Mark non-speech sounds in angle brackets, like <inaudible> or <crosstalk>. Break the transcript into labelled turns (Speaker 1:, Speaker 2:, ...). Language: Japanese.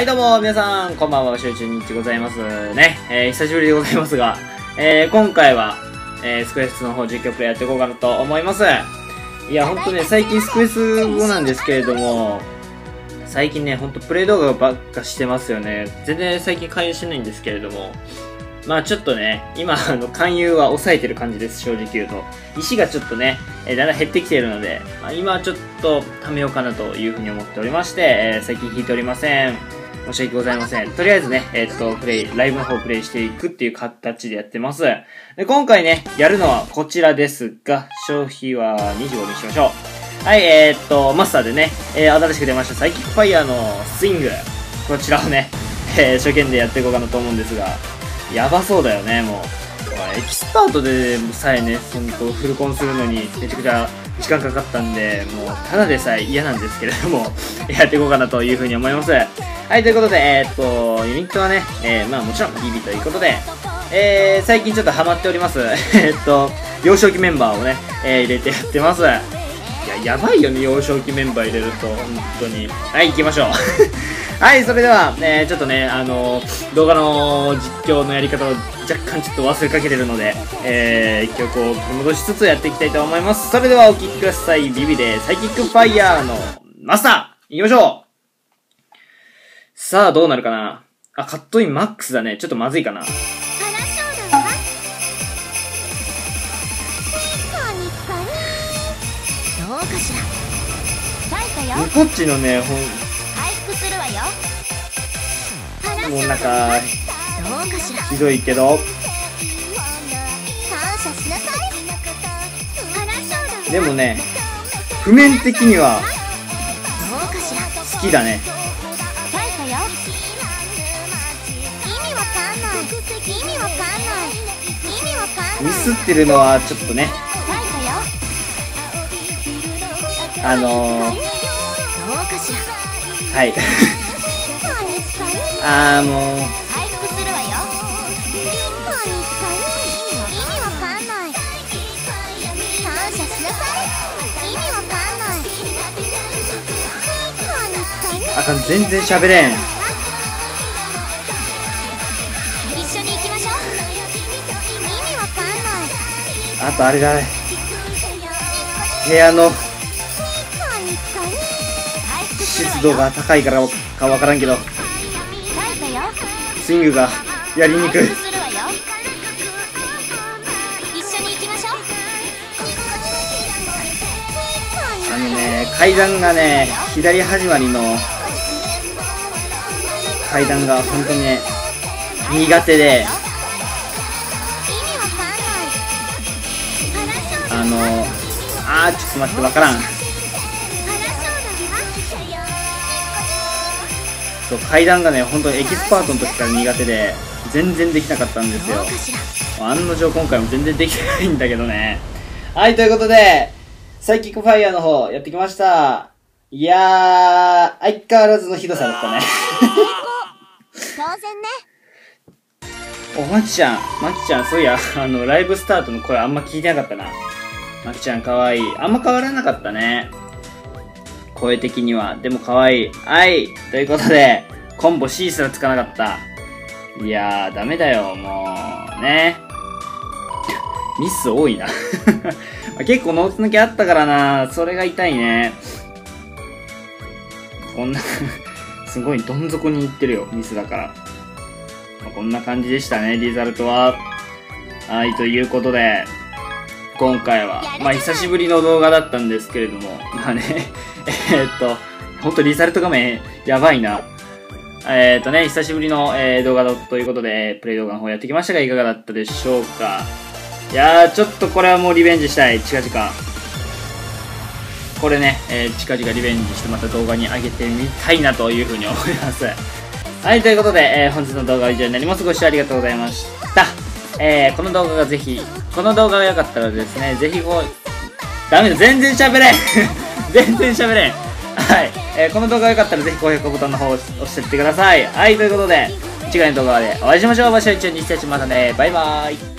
Speaker 1: はい、どうも、皆さん、こんばんは、しゅうちゅんにちございます。ね、えー、久しぶりでございますが、えー、今回は、えー、スクエスの方実況プレイやっていこうかなと思います。いや、ほんとね、最近スクエス後なんですけれども、最近ね、ほんとプレイ動画ばっかしてますよね。全然最近勧誘してないんですけれども、まあちょっとね、今、あの、勧誘は抑えてる感じです、正直言うと。石がちょっとね、えー、だんだん減ってきてるので、まあ、今はちょっと貯めようかなというふうに思っておりまして、えー、最近引いておりません。申し訳ございません。とりあえずね、えー、っと、プレイ、ライブの方をプレイしていくっていう形でやってます。で、今回ね、やるのはこちらですが、消費は25にしましょう。はい、えー、っと、マスターでね、えー、新しく出ましたサイキックファイヤーのスイング。こちらをね、えー、初見でやっていこうかなと思うんですが、やばそうだよね、もう。エキスパートでさえね、ほんとフルコンするのにめちゃくちゃ時間かかったんで、もうただでさえ嫌なんですけれども、やっていこうかなというふうに思います。はい、ということで、えー、っと、ユニットはね、えー、まあもちろん BB ということで、えー、最近ちょっとハマっております。<laughs> えっと、幼少期メンバーをね、えー、入れてやってます。いや、やばいよね、幼少期メンバー入れると、本当に。はい、行きましょう。<laughs> はい、それでは、えー、ちょっとね、あのー、動画の実況のやり方を若干ちょっと忘れかけてるので、えー、曲を取り戻しつつやっていきたいと思います。それではお聴きください。ビビでサイキックファイヤーのマスター行きましょうさあ、どうなるかな？あ、カットインマックスだね。ちょっとまずいかな。こっちのね、ほん、もうなんかひどいけど。でもね譜面的には好きだねミスってるのはちょっとねあのー、はいああもう回復するわよ意味わかんない感謝しなさい意味わかんないあかん全然喋れん一緒に行きましょうあとあれだね。部屋の湿度が高いからかわからんけど。スイングがやりにくい。あのね階段がね左始まりの階段が本当にね苦手で。のあーちょっと待ってわからん。そう階段がね本当にエキスパートの時から苦手で全然できなかったんですよ。案の定今回も全然できてないんだけどね。はいということでサイキックファイヤーの方やってきました。いやー相変わらずのひどさだったね。当然ね。おまきちゃんまきちゃんそういやあのライブスタートの声あんま聞いてなかったなまきちゃんかわいいあんま変わらなかったね声的には。でも可愛い。はい。ということで、コンボ C すらつかなかった。いやー、ダメだよ、もう。ね。ミス多いな <laughs> 結構ノーツ抜きあったからな。それが痛いね。こんな <laughs> すごいどん底に行ってるよ、ミスだから。まあ、こんな感じでしたね、リザルトは。はい、ということで、今回は、まあ久しぶりの動画だったんですけれども、まあね <laughs> えー、っと、ほんとリザルト画面やばいな。えー、っとね、久しぶりの、えー、動画ということで、プレイ動画の方やってきましたが、いかがだったでしょうか。いやー、ちょっとこれはもうリベンジしたい、近々。これね、えー、近々リベンジしてまた動画に上げてみたいなというふうに思います。はい、ということで、えー、本日の動画は以上になります。ご視聴ありがとうございました。えー、この動画がぜひ、この動画が良かったらですね、ぜひご、ダメだ、全然喋れん <laughs> 全然喋れん。はい。えー、この動画が良かったらぜひ高評価ボタンの方を押してってください。はい、ということで、次回の動画でお会いしましょう。場所一応にしてまたね。バイバーイ。